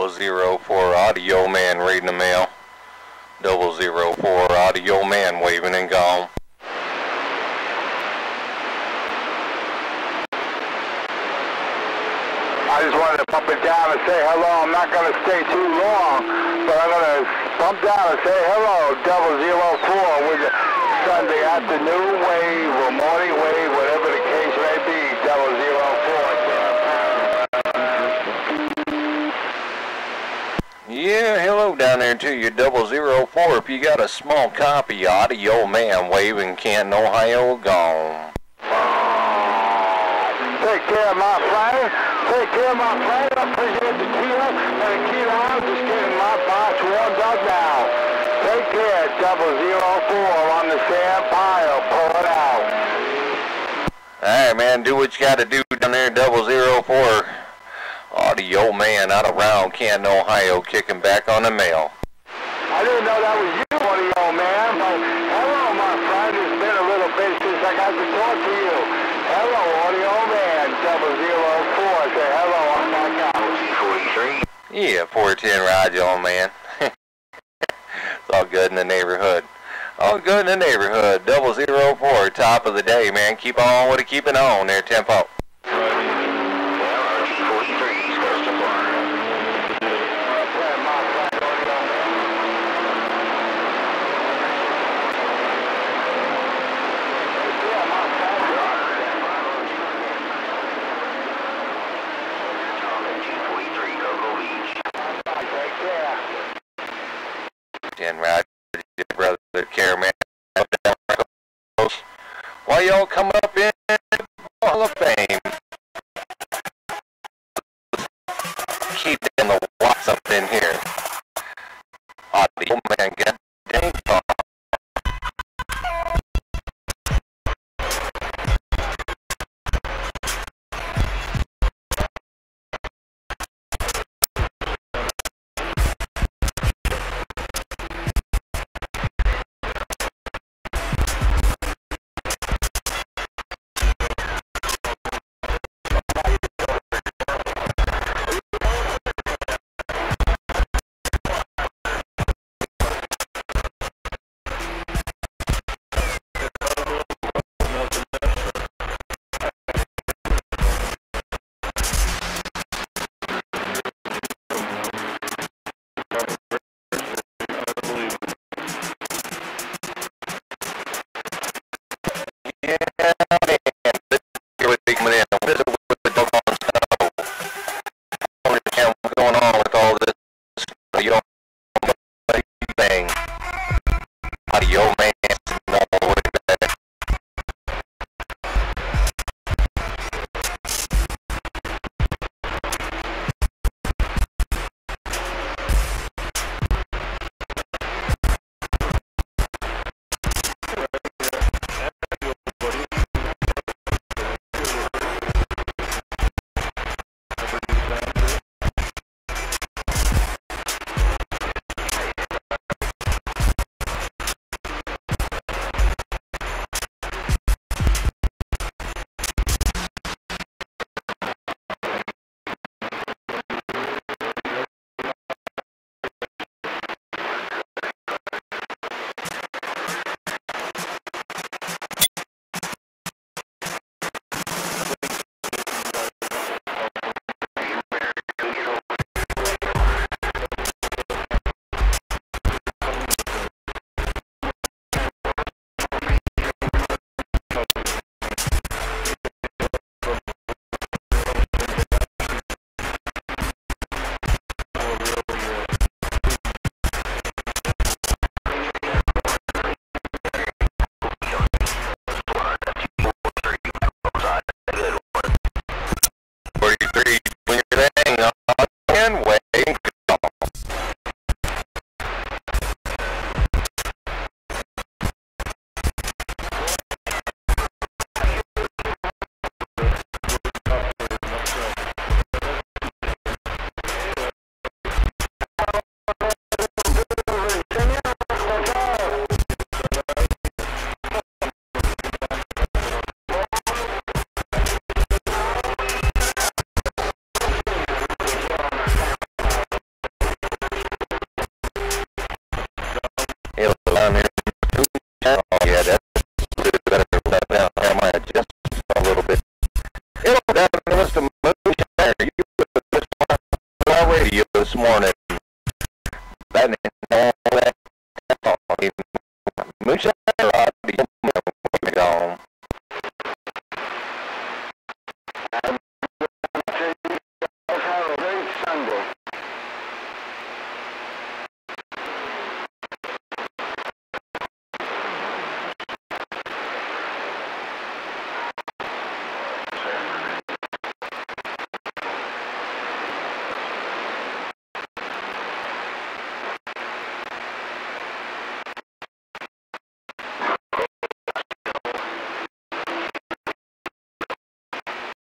Double zero four audio man reading the mail. Double zero four audio man waving and gone. I just wanted to bump it down and say hello. I'm not going to stay too long, but I'm going to bump down and say hello, double zero four with Sunday afternoon wave or morning wave, Yeah, hello down there to you, double zero four. If you got a small copy, audio man waving Canton, Ohio, gone. Take care, of my friend. Take care, of my friend. I appreciate the tequila and the kilo. I'm just getting my box warmed up now. Take care, double zero four on the sand pile. Pull it out. Alright, man, do what you gotta do down there, double zero four. Audio man out of round Canton, Ohio, kicking back on the mail. I didn't know that was you, audio man, but hello, my friend. It's been a little bit since I got to talk to you. Hello, audio man, double zero four. Say hello, I'm back out. Yeah, 410 Roger, old man. it's all good in the neighborhood. All good in the neighborhood. Double zero four, top of the day, man. Keep on with it, keep it on there, tempo. Ten Roger, brother Caraman. Why y'all come up in the Hall of Fame? Keep them the watts up in here. Audio man, god 33. down and listen to Moose Tire. You radio this morning. That is all that. Moonshine.